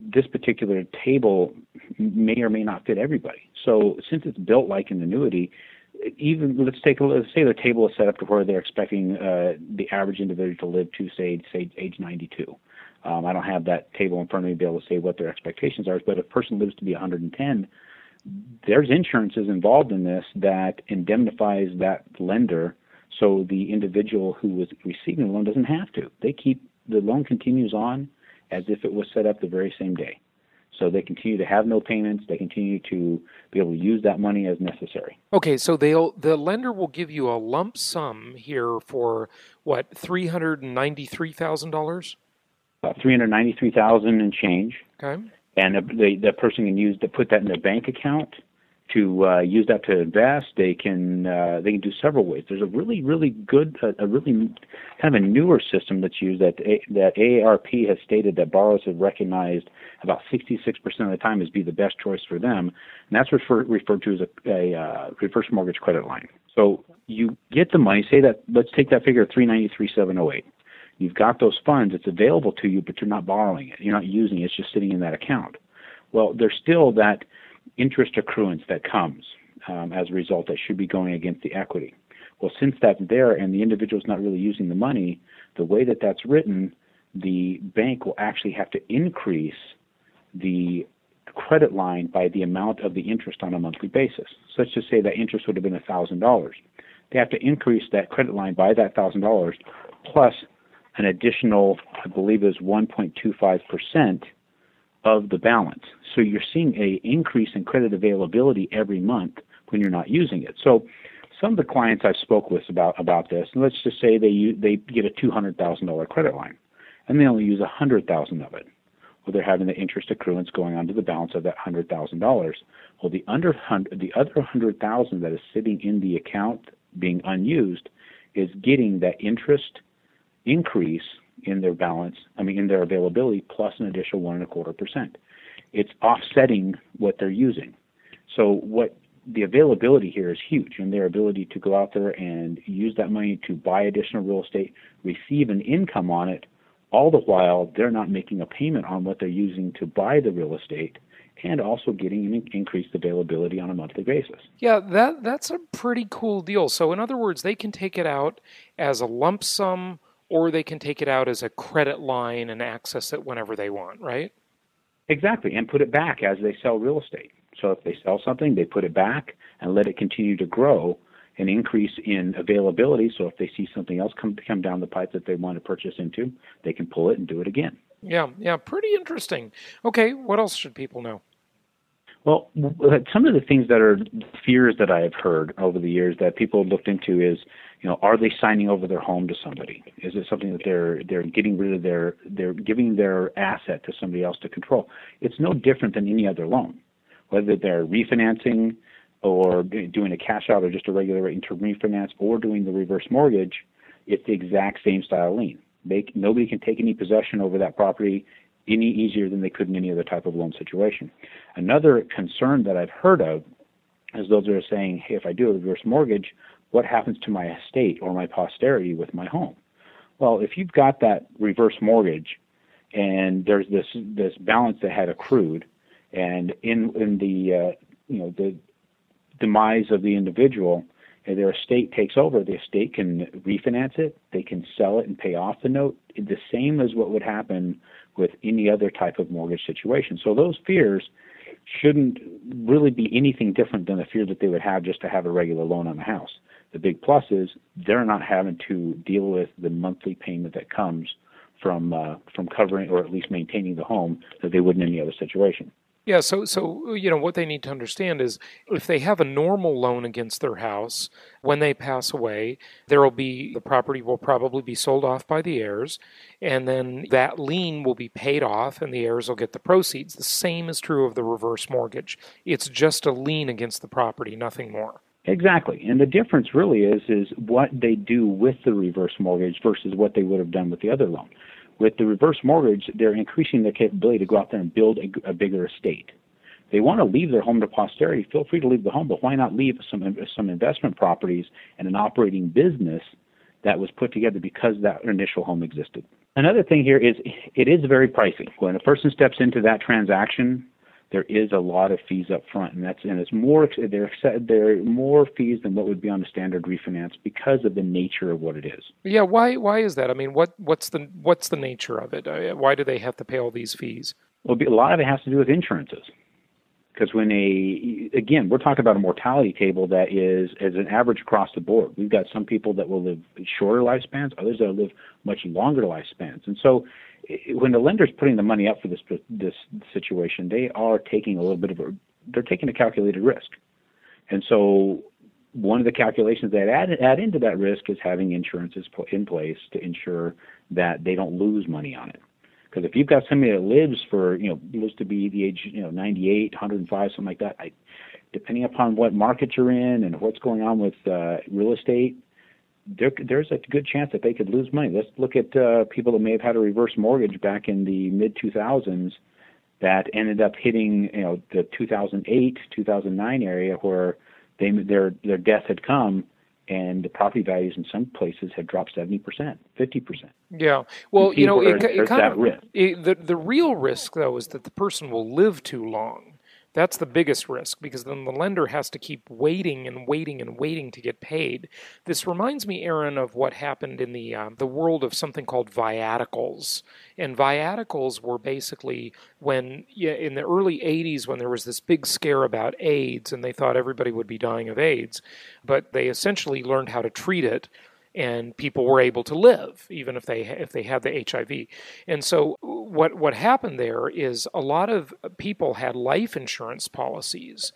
This particular table may or may not fit everybody. So since it's built like an annuity, even let's take a let's say the table is set up to where they're expecting uh, the average individual to live to say say age 92. Um, I don't have that table in front of me to be able to say what their expectations are, but if a person lives to be 110, there's insurances involved in this that indemnifies that lender So the individual who was receiving the loan doesn't have to. They keep the loan continues on as if it was set up the very same day. So they continue to have no payments. They continue to be able to use that money as necessary. Okay, so they'll the lender will give you a lump sum here for what three hundred and ninety three thousand dollars. About three hundred ninety three thousand and change. Okay. And the the person can use to put that in their bank account to uh, use that to invest. They can uh, they can do several ways. There's a really really good uh, a really kind of a newer system that's used that that AARP has stated that borrowers have recognized about 66% of the time as be the best choice for them, and that's refer, referred to as a, a uh, reverse mortgage credit line. So you get the money. Say that let's take that figure 393,708. You've got those funds. It's available to you, but you're not borrowing it. You're not using it. It's just sitting in that account. Well, there's still that interest accruance that comes um, as a result that should be going against the equity. Well, since that's there and the individual is not really using the money, the way that that's written, the bank will actually have to increase the credit line by the amount of the interest on a monthly basis. So let's just say that interest would have been $1,000. They have to increase that credit line by that $1,000 plus an additional, I believe is 1.25% of the balance. So you're seeing a increase in credit availability every month when you're not using it. So some of the clients I've spoke with about about this, and let's just say they they get a two hundred thousand dollar credit line, and they only use a hundred thousand of it. Well, they're having the interest accruance going onto the balance of that hundred thousand dollars. Well, the under the other hundred thousand that is sitting in the account being unused is getting that interest increase in their balance, I mean, in their availability, plus an additional one and a quarter percent. It's offsetting what they're using. So what the availability here is huge, and their ability to go out there and use that money to buy additional real estate, receive an income on it, all the while they're not making a payment on what they're using to buy the real estate and also getting an increased availability on a monthly basis. Yeah, that that's a pretty cool deal. So in other words, they can take it out as a lump sum or they can take it out as a credit line and access it whenever they want, right? Exactly, and put it back as they sell real estate. So if they sell something, they put it back and let it continue to grow and increase in availability. So if they see something else come come down the pipe that they want to purchase into, they can pull it and do it again. Yeah, yeah, pretty interesting. Okay, what else should people know? Well, uh, some of the things that are fears that I have heard over the years that people have looked into is, you know, are they signing over their home to somebody? Is it something that they're they're getting rid of their they're giving their asset to somebody else to control? It's no different than any other loan, whether they're refinancing or doing a cash out or just a regular rate to refinance or doing the reverse mortgage. It's the exact same style lien. They, nobody can take any possession over that property any easier than they could in any other type of loan situation. Another concern that I've heard of is those that are saying, hey, if I do a reverse mortgage, what happens to my estate or my posterity with my home? Well, if you've got that reverse mortgage and there's this this balance that had accrued, and in in the uh, you know the demise of the individual, their estate takes over, the estate can refinance it, they can sell it and pay off the note, the same as what would happen with any other type of mortgage situation. So those fears shouldn't really be anything different than the fear that they would have just to have a regular loan on the house. The big plus is they're not having to deal with the monthly payment that comes from uh, from covering or at least maintaining the home that they would in any other situation. Yeah, so so you know what they need to understand is if they have a normal loan against their house, when they pass away, there will be the property will probably be sold off by the heirs, and then that lien will be paid off, and the heirs will get the proceeds. The same is true of the reverse mortgage. It's just a lien against the property, nothing more. Exactly, and the difference really is is what they do with the reverse mortgage versus what they would have done with the other loan. With the reverse mortgage, they're increasing their capability to go out there and build a, a bigger estate. They want to leave their home to posterity. Feel free to leave the home, but why not leave some some investment properties and an operating business that was put together because that initial home existed? Another thing here is it is very pricey. When a person steps into that transaction, there is a lot of fees up front, and that's and it's more there there are more fees than what would be on a standard refinance because of the nature of what it is. Yeah, why why is that? I mean, what what's the what's the nature of it? Uh, why do they have to pay all these fees? Well, a lot of it has to do with insurances. Because when a again, we're talking about a mortality table that is as an average across the board. We've got some people that will live shorter lifespans, others that will live much longer lifespans, and so when the lender's putting the money up for this this situation, they are taking a little bit of a they're taking a calculated risk, and so one of the calculations that add add into that risk is having insurances in place to ensure that they don't lose money on it. Because if you've got somebody that lives for you know lives to be the age you know 98, 105, something like that, I, depending upon what market you're in and what's going on with uh, real estate, there, there's a good chance that they could lose money. Let's look at uh, people that may have had a reverse mortgage back in the mid 2000s that ended up hitting you know the 2008 2009 area where they their their death had come and the property values in some places had dropped 70%, 50%. Yeah. Well, you know, it, it kind of it, the the real risk though is that the person will live too long. That's the biggest risk because then the lender has to keep waiting and waiting and waiting to get paid. This reminds me, Aaron, of what happened in the uh, the world of something called viaticals. And viaticals were basically when in the early 80s when there was this big scare about AIDS and they thought everybody would be dying of AIDS, but they essentially learned how to treat it and people were able to live even if they if they had the HIV. And so what what happened there is a lot of people had life insurance policies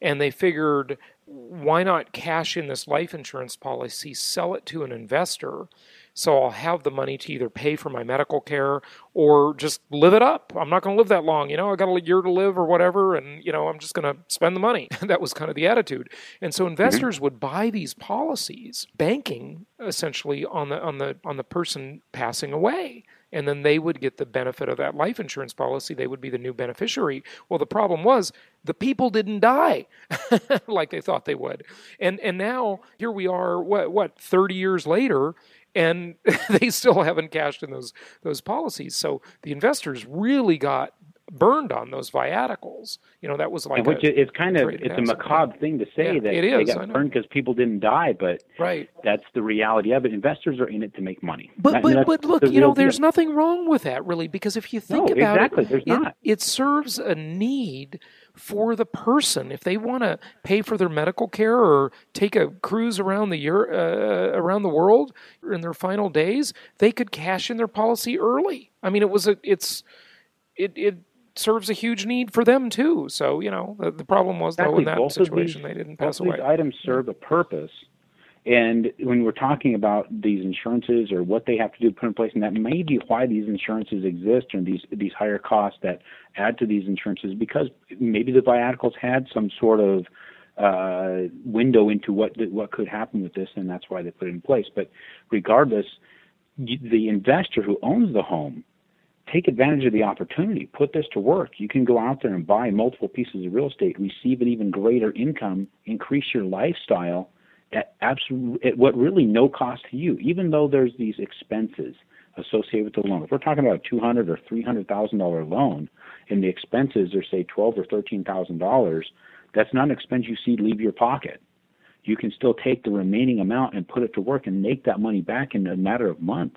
and they figured why not cash in this life insurance policy, sell it to an investor so I'll have the money to either pay for my medical care or just live it up. I'm not going to live that long. You know, I got a year to live or whatever, and, you know, I'm just going to spend the money. (laughs) that was kind of the attitude. And so investors mm-hmm. would buy these policies, banking essentially on the, on the, on the person passing away and then they would get the benefit of that life insurance policy. They would be the new beneficiary. Well, the problem was the people didn't die (laughs) like they thought they would, and and now here we are. What what thirty years later, and (laughs) they still haven't cashed in those those policies. So the investors really got burned on those viaticals. You know, that was like which a, it's kind of it's a macabre thing to say yeah, that it is, they got burned because people didn't die, but right. that's the reality of it. Investors are in it to make money. But that, but, but look, you know, there's deal. nothing wrong with that really because if you think no, about exactly, it, there's it, not. it serves a need for the person. If they want to pay for their medical care or take a cruise around the year, uh, around the world in their final days, they could cash in their policy early. I mean, it was a, it's, it, it serves a huge need for them too. So you know, the, the problem was exactly. though in that both situation these, they didn't pass both away. These items serve a purpose. And when we're talking about these insurances or what they have to do to put in place, and that may be why these insurances exist and these these higher costs that add to these insurances, because maybe the viaticals had some sort of uh, window into what what could happen with this, and that's why they put it in place. But regardless, the investor who owns the home take advantage of the opportunity. Put this to work. You can go out there and buy multiple pieces of real estate, receive an even greater income, increase your lifestyle at absolute at what really no cost to you, even though there's these expenses associated with the loan. If we're talking about a two hundred or three hundred thousand dollar loan, and the expenses are say twelve or thirteen thousand dollars, that's not an expense you see leave your pocket. You can still take the remaining amount and put it to work and make that money back in a matter of months.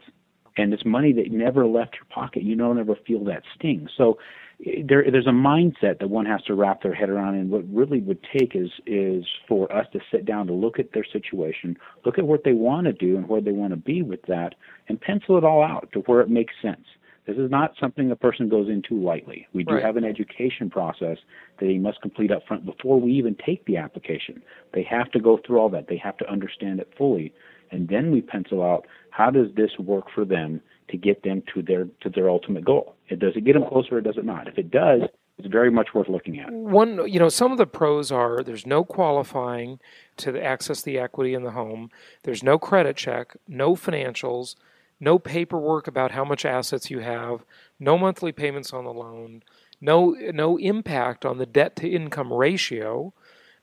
And it's money that never left your pocket. You don't ever feel that sting. So there, there's a mindset that one has to wrap their head around, and what really would take is is for us to sit down to look at their situation, look at what they want to do and where they want to be with that, and pencil it all out to where it makes sense. This is not something a person goes into lightly. We do right. have an education process that he must complete up front before we even take the application. They have to go through all that. They have to understand it fully, and then we pencil out how does this work for them to get them to their to their ultimate goal. It does it get them closer or does it not? If it does, it's very much worth looking at. One, you know, some of the pros are there's no qualifying to access the equity in the home. There's no credit check, no financials, no paperwork about how much assets you have, no monthly payments on the loan, no no impact on the debt to income ratio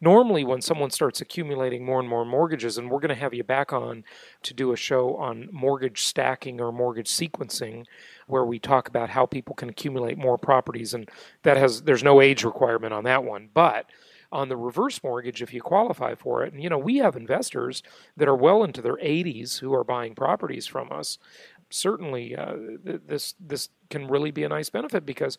normally when someone starts accumulating more and more mortgages, and we're going to have you back on to do a show on mortgage stacking or mortgage sequencing, where we talk about how people can accumulate more properties, and that has there's no age requirement on that one, but on the reverse mortgage if you qualify for it. And you know, we have investors that are well into their 80s who are buying properties from us. Certainly, uh, this this can really be a nice benefit because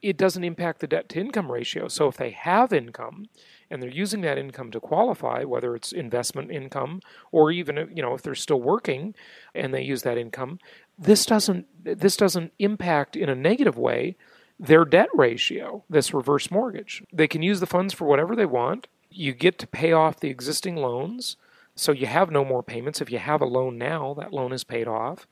it doesn't impact the debt to income ratio. So if they have income and they're using that income to qualify, whether it's investment income or even you know if they're still working and they use that income, this doesn't this doesn't impact in a negative way their debt ratio, this reverse mortgage. They can use the funds for whatever they want. You get to pay off the existing loans. So you have no more payments. If you have a loan now, that loan is paid off.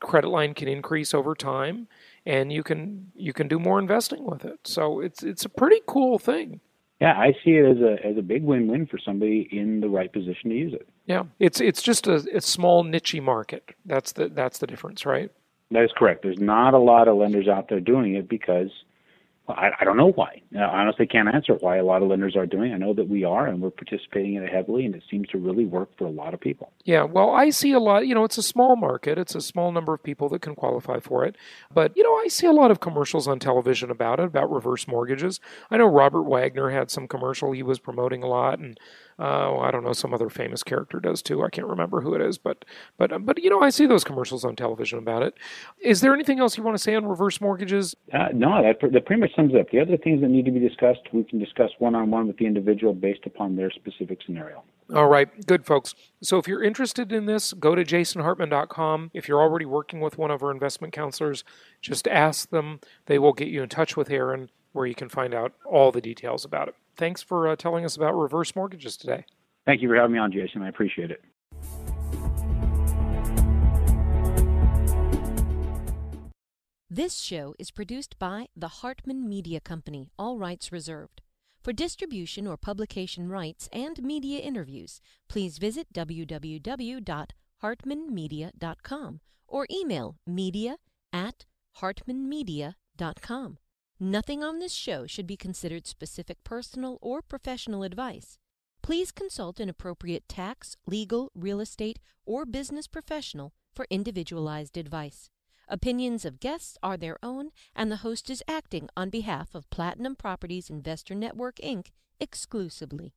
Credit line can increase over time and you can you can do more investing with it. So it's it's a pretty cool thing. Yeah, I see it as a as a big win-win for somebody in the right position to use it. Yeah, it's it's just a, a small niche market. That's the that's the difference, right? That is correct. There's not a lot of lenders out there doing it because I, I don't know why. I honestly can't answer why a lot of lenders are doing. I know that we are, and we're participating in it heavily, and it seems to really work for a lot of people. Yeah, well, I see a lot. You know, it's a small market. It's a small number of people that can qualify for it. But you know, I see a lot of commercials on television about it, about reverse mortgages. I know Robert Wagner had some commercial he was promoting a lot, and uh, I don't know, some other famous character does too. I can't remember who it is, but but but you know, I see those commercials on television about it. Is there anything else you want to say on reverse mortgages? Uh, no, that, that pretty much sums it up. The other things that need to be discussed, we can discuss one on one with the individual based upon their specific scenario. All right, good folks. So if you're interested in this, go to jasonhartman.com. If you're already working with one of our investment counselors, just ask them. They will get you in touch with Aaron where you can find out all the details about it. Thanks for uh, telling us about reverse mortgages today. Thank you for having me on, Jason. I appreciate it. This show is produced by the Hartman Media Company, all rights reserved. For distribution or publication rights and media interviews, please visit www.hartmanmedia.com or email media at hartmanmedia.com. Nothing on this show should be considered specific personal or professional advice. Please consult an appropriate tax, legal, real estate, or business professional for individualized advice. Opinions of guests are their own, and the host is acting on behalf of Platinum Properties Investor Network, Inc. exclusively.